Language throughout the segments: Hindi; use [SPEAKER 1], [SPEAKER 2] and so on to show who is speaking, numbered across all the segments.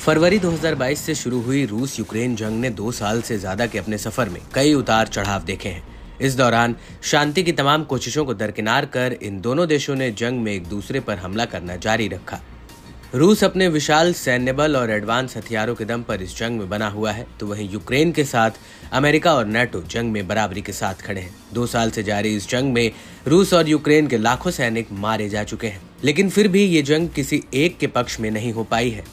[SPEAKER 1] फरवरी 2022 से शुरू हुई रूस यूक्रेन जंग ने दो साल से ज़्यादा के अपने सफ़र में कई उतार चढ़ाव देखे हैं। इस दौरान शांति की तमाम कोशिशों को दरकिनार कर इन दोनों देशों ने जंग में एक दूसरे पर हमला करना जारी रखा। रूस अपने विशाल सैन्य बल और एडवांस हथियारों के दम पर इस जंग में बना हुआ है तो वहीं यूक्रेन के साथ अमेरिका और नेटो जंग में बराबरी के साथ खड़े हैं। दो साल से जारी इस जंग में रूस और यूक्रेन के लाखों सैनिक मारे जा चुके हैं, लेकिन फिर भी ये जंग किसी एक के पक्ष में नहीं हो पाई है।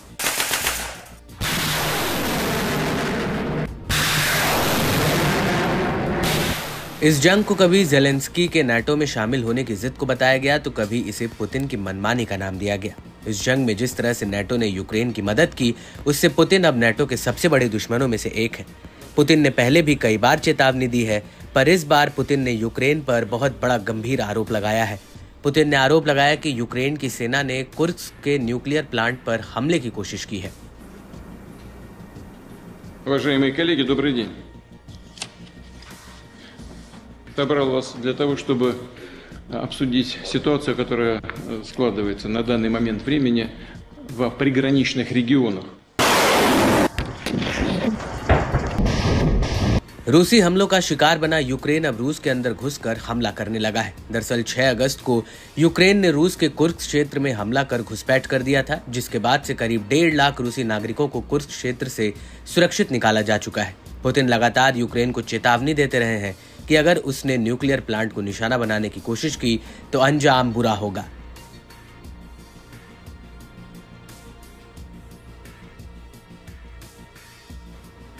[SPEAKER 1] इस जंग को कभी जेलेंस्की के नाटो में शामिल होने की जिद को बताया गया तो कभी इसे पुतिन की मनमानी का नाम दिया गया इस जंग में जिस तरह से नेटो ने यूक्रेन की मदद की उससे पुतिन अब नेटो के सबसे बड़े दुश्मनों में से एक है पुतिन ने पहले भी कई बार चेतावनी दी है पर इस बार पुतिन ने यूक्रेन पर बहुत बड़ा गंभीर आरोप लगाया है पुतिन ने आरोप लगाया कि यूक्रेन की सेना ने कुर्स के न्यूक्लियर प्लांट पर हमले की कोशिश की है
[SPEAKER 2] Уважаемые коллеги, добрый день. Собрал вас для того, чтобы обсудить ситуацию, которая э, складывается на данный момент времени в приграничных регионах.
[SPEAKER 1] रूसी हमलों का शिकार बना यूक्रेन अब रूस के अंदर घुसकर हमला करने लगा है दरअसल 6 अगस्त को यूक्रेन ने रूस के कुर्क क्षेत्र में हमला कर घुसपैठ कर दिया था जिसके बाद से करीब डेढ़ लाख रूसी नागरिकों को कुर्क क्षेत्र से सुरक्षित निकाला जा चुका है पुतिन लगातार यूक्रेन को चेतावनी देते रहे हैं कि अगर उसने न्यूक्लियर प्लांट को निशाना बनाने की कोशिश की तो अंजाम बुरा होगा।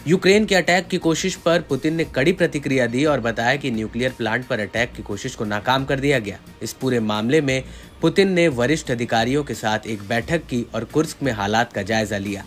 [SPEAKER 1] यूक्रेन के अटैक की कोशिश पर पुतिन ने कड़ी प्रतिक्रिया दी और बताया कि न्यूक्लियर प्लांट पर अटैक की कोशिश को नाकाम कर दिया गया। इस पूरे मामले में पुतिन ने वरिष्ठ अधिकारियों के साथ एक बैठक की और कुर्स्क में हालात का जायजा लिया।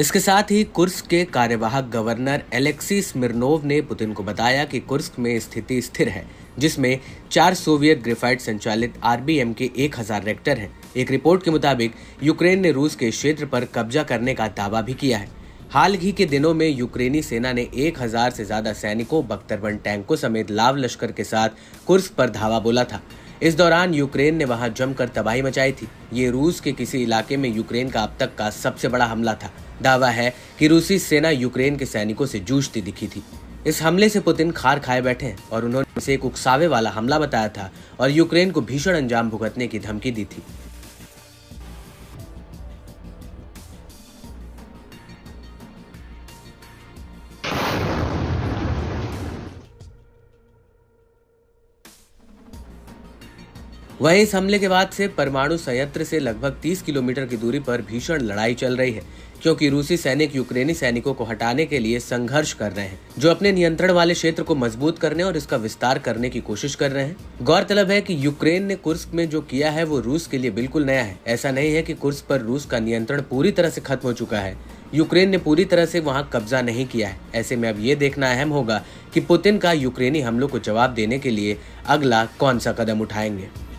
[SPEAKER 1] इसके साथ ही कुर्स्क के कार्यवाहक गवर्नर एलेक्सी स्मिरनोव ने पुतिन को बताया कि कुर्स्क में स्थिति स्थिर है, जिसमें चार सोवियत ग्रेफाइट संचालित आरबीएम के एक हज़ार रेक्टर हैं। एक रिपोर्ट के मुताबिक, यूक्रेन ने रूस के क्षेत्र पर कब्जा करने का दावा भी किया है। हाल ही के दिनों में यूक्रेनी सेना ने एक हज़ार से ज़्यादा सैनिकों, बख्तरबंद टैंकों समेत लाव लश्कर के साथ कुर्स पर धावा बोला था। इस दौरान यूक्रेन ने वहाँ जमकर तबाही मचाई थी। ये रूस के किसी इलाके में यूक्रेन का अब तक का सबसे बड़ा हमला था। दावा है कि रूसी सेना यूक्रेन के सैनिकों से जूझती दिखी थी। इस हमले से पुतिन खार खाए बैठे हैं और उन्होंने इसे एक उकसावे वाला हमला बताया था और यूक्रेन को भीषण अंजाम भुगतने की धमकी दी थी। वहीं इस हमले के बाद से परमाणु संयंत्र से लगभग 30 किलोमीटर की दूरी पर भीषण लड़ाई चल रही है क्योंकि रूसी सैनिक, यूक्रेनी सैनिकों को हटाने के लिए संघर्ष कर रहे हैं, जो अपने नियंत्रण वाले क्षेत्र को मज़बूत करने और इसका विस्तार करने की कोशिश कर रहे हैं। गौरतलब है कि यूक्रेन ने कुर्स्क में जो किया है, वो रूस के लिए बिल्कुल नया है। ऐसा नहीं है कि कुर्स्क पर रूस का नियंत्रण पूरी तरह से खत्म हो चुका है। यूक्रेन ने पूरी तरह से वहाँ कब्जा नहीं किया है। ऐसे में अब ये देखना अहम होगा कि पुतिन का यूक्रेनी हमलों को जवाब देने के लिए अगला कौन सा कदम उठाएँगे।